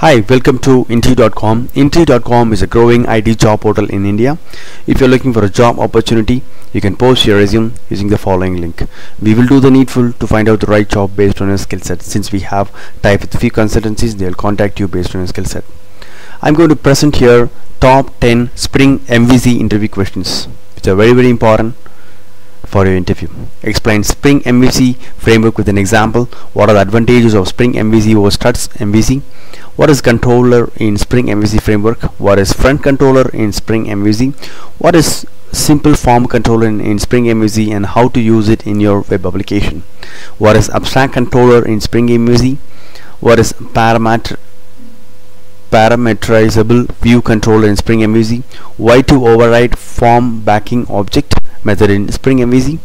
Hi, welcome to Interview.com. Interview.com is a growing IT job portal in India. If you're looking for a job opportunity, you can post your resume using the following link. We will do the needful to find out the right job based on your skill set. Since we have tied with few consultancies, they'll contact you based on your skill set. I'm going to present here top 10 Spring MVC interview questions, which are very very important for your interview. Explain Spring MVC framework with an example. What are the advantages of Spring MVC over Struts MVC? What is controller in Spring MVC framework? What is front controller in Spring MVC? What is simple form controller in, in Spring MVC and how to use it in your web application? What is abstract controller in Spring MVC? What is parameter parameterizable view controller in Spring MVC? Why to override form backing object method in Spring MVC?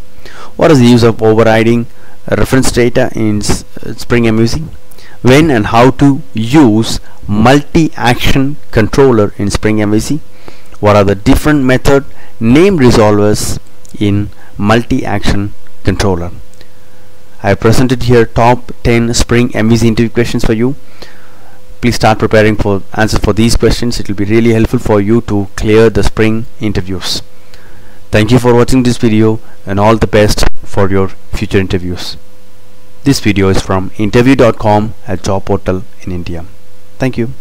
What is the use of overriding reference data in S- uh, Spring MVC? When and how to use multi-action controller in Spring MVC? What are the different method name resolvers in multi-action controller? I have presented here top 10 Spring MVC interview questions for you. Please start preparing for answers for these questions. It will be really helpful for you to clear the Spring interviews. Thank you for watching this video and all the best for your future interviews. This video is from interview.com a job portal in India. Thank you.